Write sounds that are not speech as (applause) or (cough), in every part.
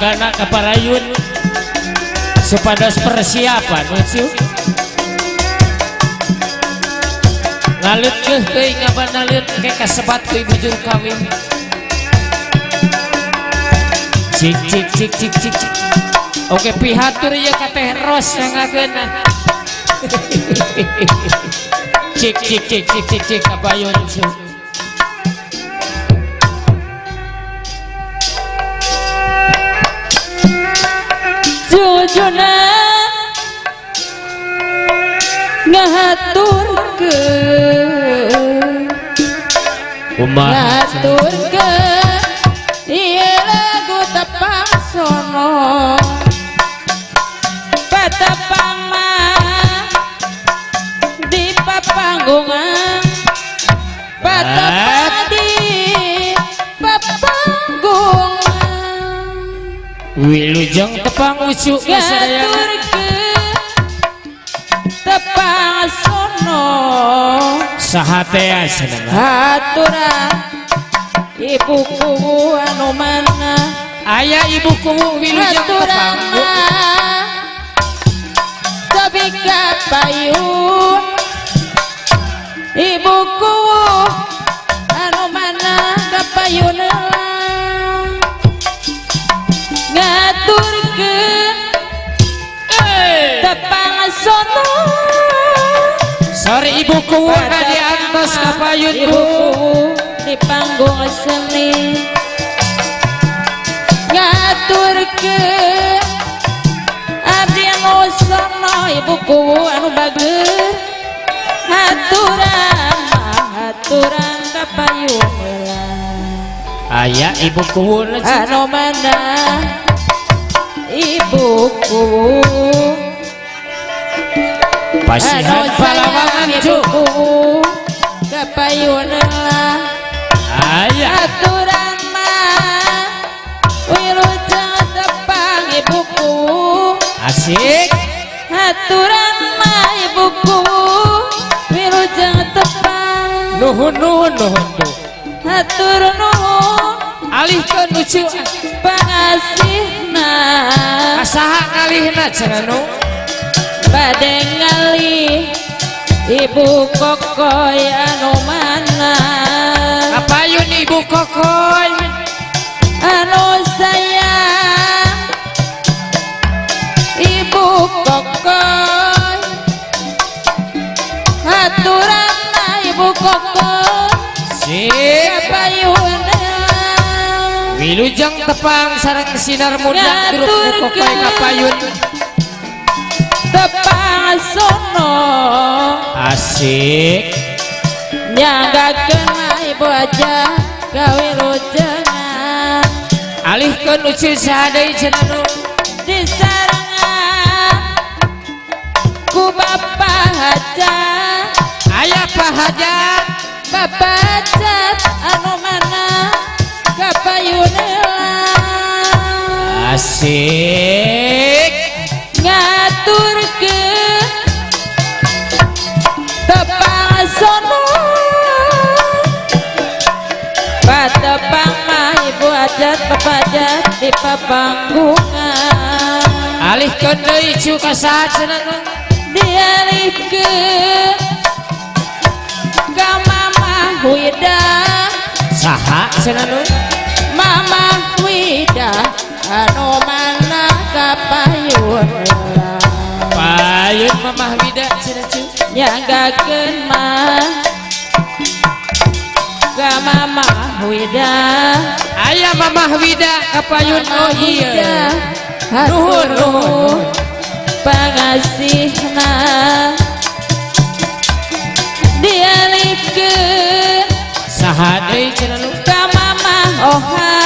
warga keparayun supados persiapan lucu ngalut ke teuing ngaban ngalut ke kasebat ku ibu juru kawin cik cik cik cik cik cik. Oke pihatur ya kateh ros yang ngagena (laughs) cik cik cik cik cik cik kabayun cik bojone ngaturke ke. Umah ngatur ke. Iya lagu tepang sono petapang ma di papanggungan Wilujeng tepang sadaya ngatur ke tepang sono. Sahatea seneng. Aturan ibuku anu mana? Ayah ibu kuwu wilujeng tepang tapi kapayun ibuku anu mana? Kapayun Sorry ibu kuwu na di antos kapayun bu ibuku di panggung seni. Ngaturkeun abdi anu sono ibuku anu bager. Aturan mah aturan kapayun Ayah ibu anu mana? Ibuku Pasihan palawangan cu. ibuku kapayun Ayah. Aturan mah wilujeng tepang ibuku asik. Aturan mah ibuku wilujeng tepang Nuhun nuhun nuhun tuh atur nuhun. Alihkan ucu pangasihna Asaha ngalihna cenah nu bade ngali ibu kokoy anu mana Kapayun ibu kokoy anu sayang ibu kokoy aturan ibu kokoy Sip kapayun Wilujeng tepang sarang sinar muda grup Ngatur kokoy kapayun tepang sono Asik. Nyanggakeun ibu aja gawe lujengan Alihkan ucu sahadai cenah disarengan ku bapak hajat Ayah Pak Hajat bapak hajat anu mana? Kapayunela Asik hajat di papanggungan Alihkan deui cu ka saha cenah nu dialihkeun ka mama wida. Saha cenah nu mama wida anu mana kapayun Payun mamah wida cenah cu nyanggakeun mah. Ka mama wida Ayah mamah wida kapayun oh iya Nuhun, nuhun, pangasihna. Dialihkeun Saha deui cenah ka oh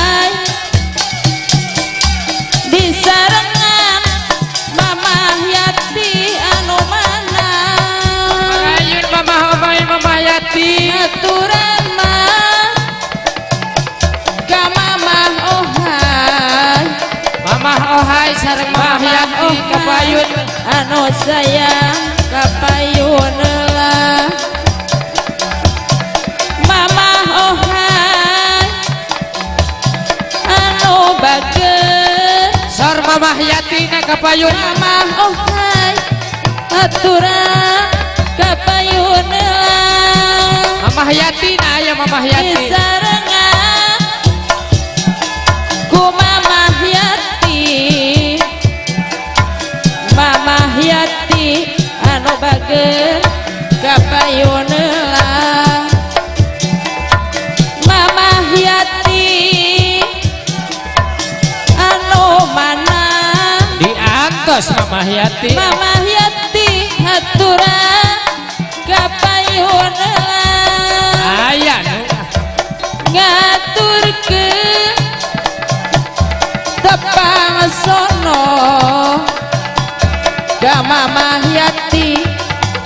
Ohai sareng yati kapayun anu sayang kapayun lah. Mama oh hai. Anu bager Mamah Yati na kapayun Mamah oh hai. Aturan kapayun lah. Mamah Yati na ya Mamah Yati Anu bager Kapayun lah Mamah yati Anu mana? Diantos Mamah Yati Mamah yati Aturan Kapayun lah aya nu tepang sono. Gama mahyati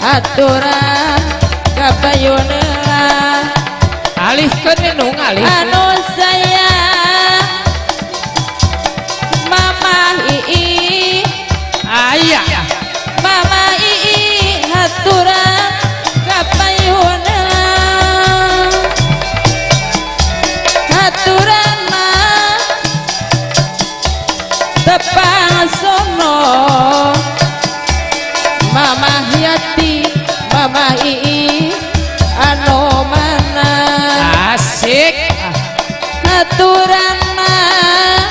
aturan kabayuna alih ke nu alih. Anu saya mama ii. Aya mama ii aturan kabayuna aturan mah tepang sono. Mama yati mama ii anu mana? Asik. Aturan mah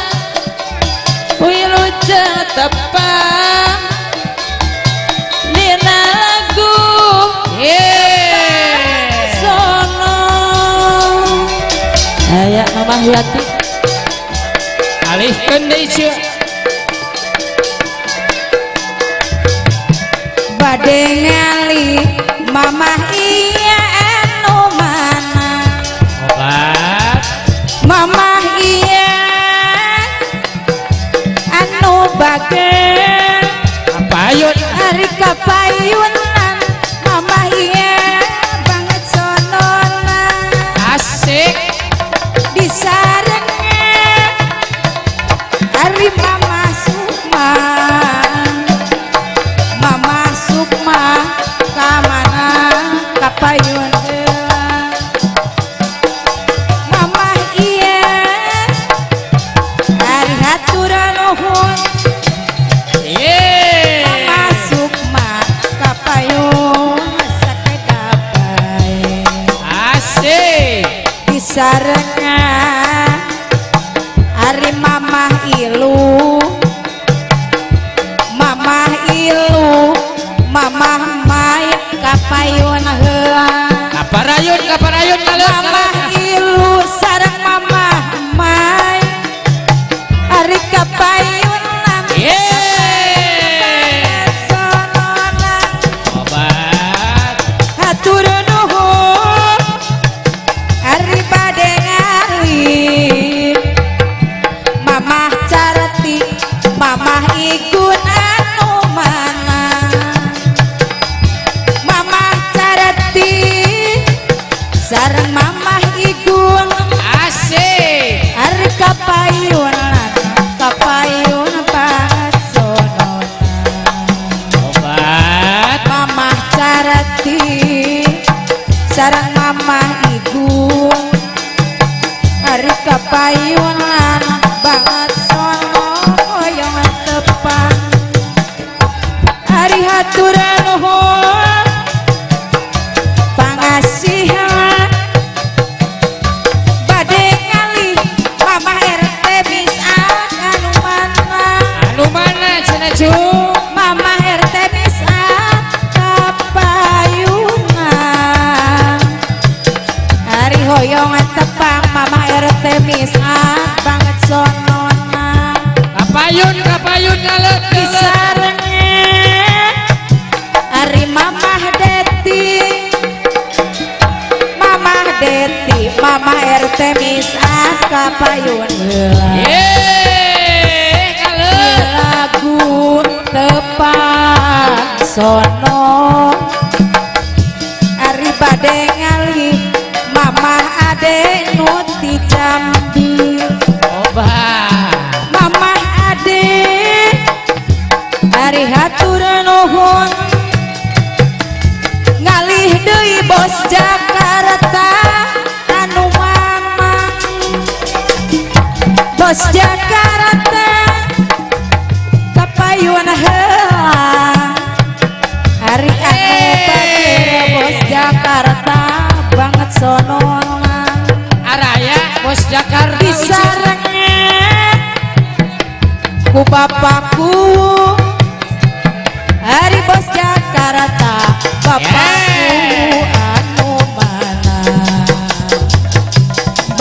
wilu tepang Nina lagu Yeay. sono. Aya mama yati alih ke Bade ngali mamah iya Sharan mamah ikun Mama RT bisa banget sonona. Kapayun kapayun kalut Disarengen Hari Mama Deti. Mama Deti Mama RT bisa kapayun. Yeay, lagu tepat sono adek nu dicambil obah mamah adek ari hatur nuhun ngalih deui bos Jakarta anu mamang bos Jakarta.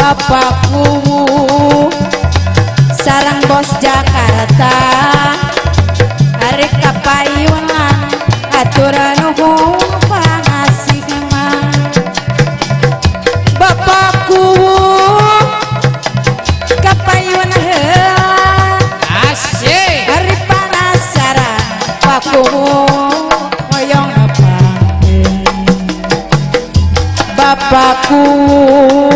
Bapakku sarang bos Jakarta. Hari kapayunan aturan hukum pangasihan. Bapakku kapayunan heula Asik. Hari panasaran hoyong nepangkeun bapakku sarang